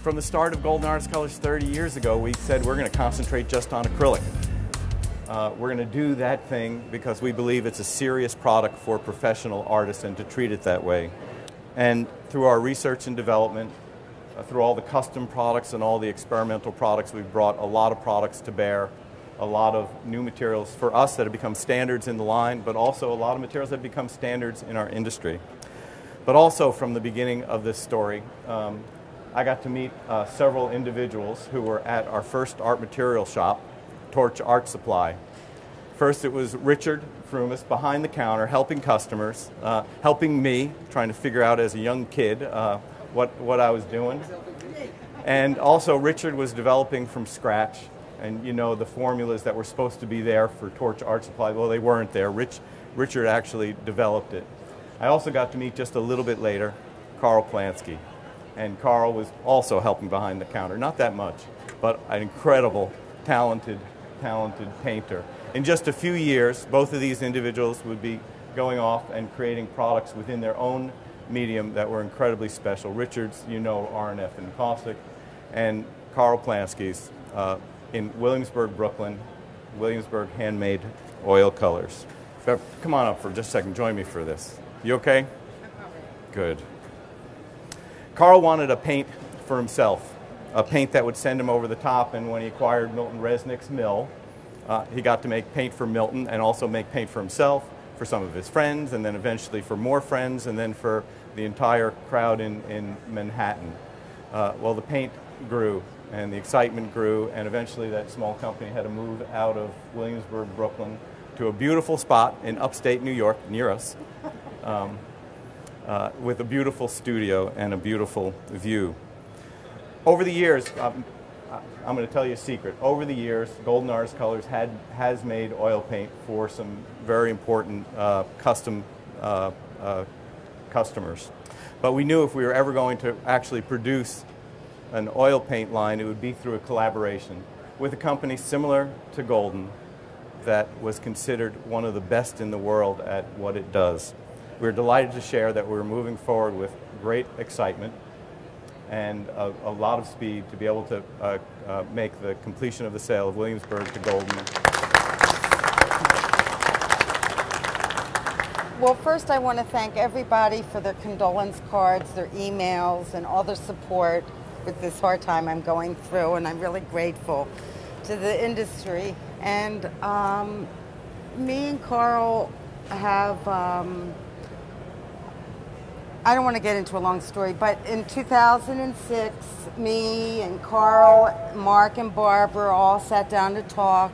from the start of Golden Artist Colors 30 years ago, we said we're going to concentrate just on acrylic. Uh, we're going to do that thing because we believe it's a serious product for professional artists and to treat it that way. And through our research and development, uh, through all the custom products and all the experimental products, we've brought a lot of products to bear, a lot of new materials for us that have become standards in the line, but also a lot of materials that have become standards in our industry. But also from the beginning of this story, um, I got to meet uh, several individuals who were at our first art material shop, Torch Art Supply. First, it was Richard Frumess behind the counter helping customers, uh, helping me, trying to figure out as a young kid uh, what, what I was doing. And also, Richard was developing from scratch. And you know, the formulas that were supposed to be there for Torch Art Supply, well, they weren't there. Rich, Richard actually developed it. I also got to meet just a little bit later Carl Plansky and Carl was also helping behind the counter. Not that much, but an incredible, talented, talented painter. In just a few years, both of these individuals would be going off and creating products within their own medium that were incredibly special. Richard's, you know, R&F Encaustic, and Carl Plansky's uh, in Williamsburg, Brooklyn, Williamsburg Handmade Oil Colors. Come on up for just a second. Join me for this. You okay? Good. Carl wanted a paint for himself, a paint that would send him over the top. And when he acquired Milton Resnick's mill, uh, he got to make paint for Milton and also make paint for himself, for some of his friends, and then eventually for more friends, and then for the entire crowd in, in Manhattan. Uh, well, the paint grew and the excitement grew, and eventually that small company had to move out of Williamsburg, Brooklyn, to a beautiful spot in upstate New York near us. Um, uh, with a beautiful studio and a beautiful view. Over the years, um, I'm going to tell you a secret. Over the years, Golden Artist Colors had, has made oil paint for some very important uh, custom uh, uh, customers. But we knew if we were ever going to actually produce an oil paint line, it would be through a collaboration with a company similar to Golden that was considered one of the best in the world at what it does. We're delighted to share that we're moving forward with great excitement and a, a lot of speed to be able to uh, uh, make the completion of the sale of Williamsburg to Golden. Well, first I want to thank everybody for their condolence cards, their emails, and all their support with this hard time I'm going through, and I'm really grateful to the industry. And um, me and Carl have um, I don't want to get into a long story, but in 2006, me and Carl, Mark, and Barbara all sat down to talk.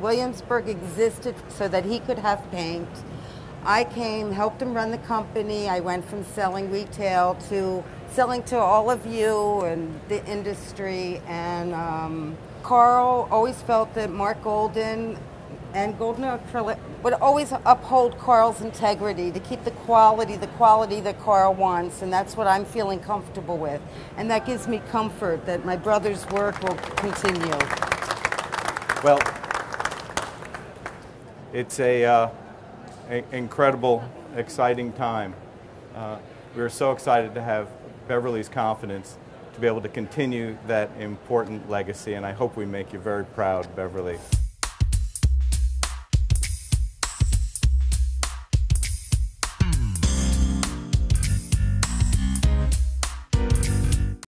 Williamsburg existed so that he could have paint. I came, helped him run the company. I went from selling retail to selling to all of you and the industry. And um, Carl always felt that Mark Golden and Golden Acrylic would always uphold Carl's integrity to keep the quality, the quality that Carl wants, and that's what I'm feeling comfortable with. And that gives me comfort that my brother's work will continue. Well, it's a, uh, a incredible, exciting time. Uh, we're so excited to have Beverly's confidence to be able to continue that important legacy, and I hope we make you very proud, Beverly.